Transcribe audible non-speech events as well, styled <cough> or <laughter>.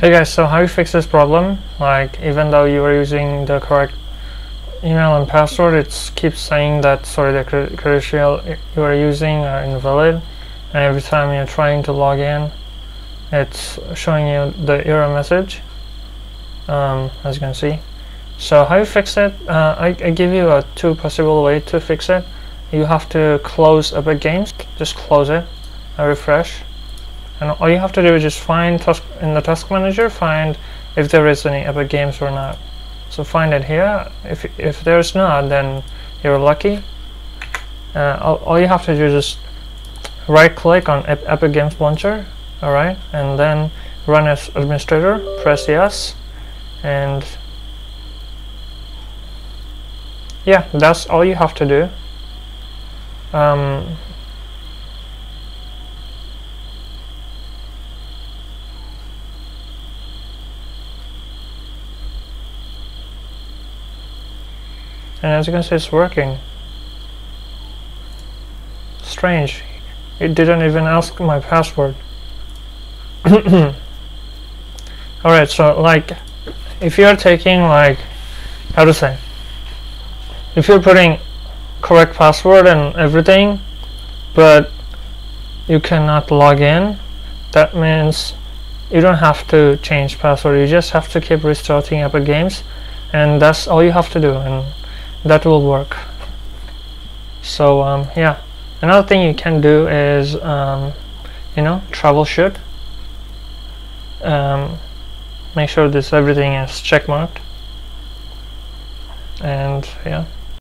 Hey guys, so how you fix this problem? Like, even though you are using the correct email and password, it keeps saying that, sorry, the credential you are using are invalid. And every time you're trying to log in, it's showing you the error message, um, as you can see. So how you fix it? Uh, I, I give you a two possible way to fix it. You have to close Epic Games, just close it, and refresh and all you have to do is just find in the task manager find if there is any epic games or not. So find it here. If, if there's not then you're lucky. Uh, all, all, you have to do is just right click on Ep epic games launcher alright? And then run as administrator press yes and yeah that's all you have to do. Um, and as you can see it's working. Strange. It didn't even ask my password. <coughs> Alright so like if you're taking like how to say if you're putting correct password and everything but you cannot log in that means you don't have to change password. You just have to keep restarting Epic Games and that's all you have to do. And that will work. So um, yeah. Another thing you can do is um, you know troubleshoot. Um, make sure this everything is check marked and yeah